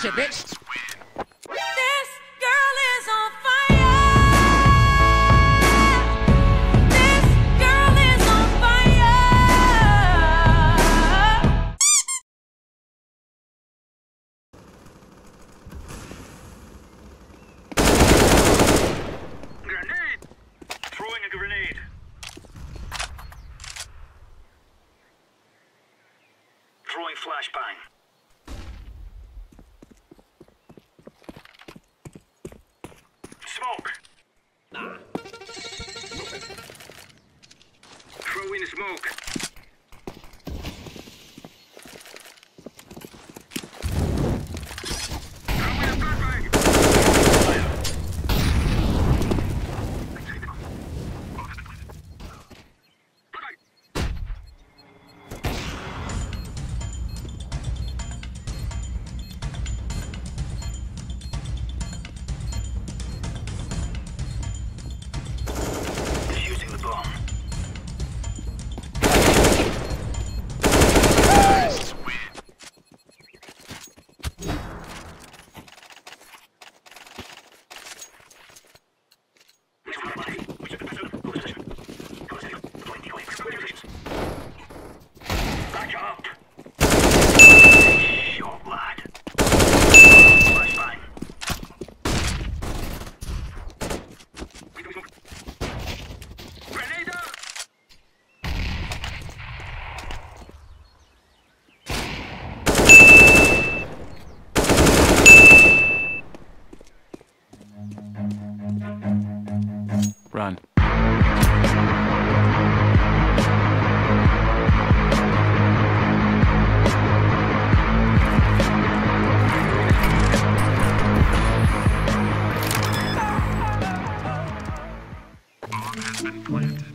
Gotcha, bitch. This girl is on fire. This girl is on fire. Grenade! Throwing a grenade. Throwing flashbang. smoke. Back up! plant.